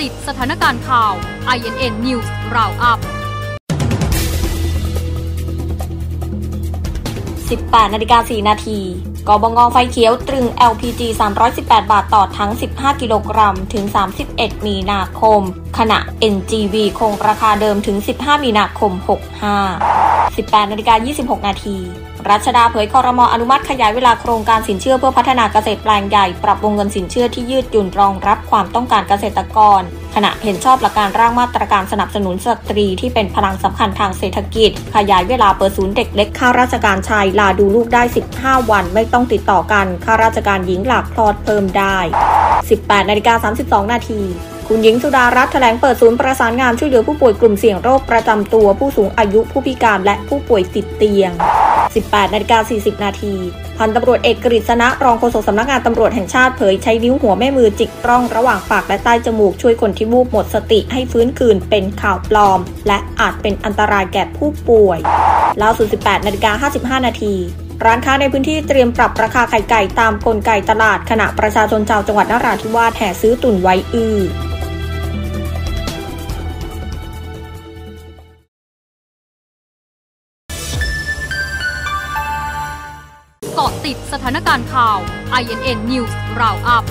ติดสถานการณ์ข่าว INN News Roundup 18นาฬิกา4นาทีกบงไฟเขียวตรึง LPG 318 บาทต่อทั้ง 15 กิโลกรัม ถึง 31 มีนาคม ขณะ NGV คงราคาเดิมถึง 15 มีนาคม 65 18นาฬิกา26 นาที รัชดาเผยคอรมออนุมัติขยายเวลาโครงการสินเชื่อเพื่อพัฒนาเกษตรแปลงใหญ่ ปรับวงเงินสินเชื่อที่ยืดหยุ่นรองรับความต้องการเกษตรกร ขณะเห็นชอบหลักการร่างมาตรการสนับสนุนสตรีที่เป็นพลังสำคัญทางเศรษฐกิจ ขยายเวลาเปิดศูนย์เด็กเล็กข้าราชการชายลาดูลูกได้ 15 วันไม่ต้องติดต่อกันข้าราชการหญิงหลักคลอดเพิ่มได้ 18นาฬิกา32 นาที คุณหญิงสุดารัตน์แถลงเปิดศูนย์ประสานงานช่วยเหลือผู้ป่วยกลุ่มเสี่ยงโรคประจำตัว ผู้สูงอายุผู้พิการและผู้ป่วยติดเตียง 18นาฬิกา40 นาทีพันตำรวจเอกกฤษณะรองโฆษกสำนักงานตำรวจแห่งชาติเผยใช้นิ้วหัวแม่มือจิกร่องระหว่างปากและใต้จมูกช่วยคนที่วูบหมดสติให้ฟื้นคืนเป็นข่าวปลอม และอาจเป็นอันตรายแก่ผู้ป่วยล่าสุด18นาฬิกา55 นาทีร้านค้าในพื้นที่เตรียมปรับราคาไข่ไก่ตามกลไกตลาดขณะประชาชนชาวจังหวัดนราธิวาสแห่ซื้อตุนไว้อือ เกาะติดสถานการณ์ข่าว INN News Roundup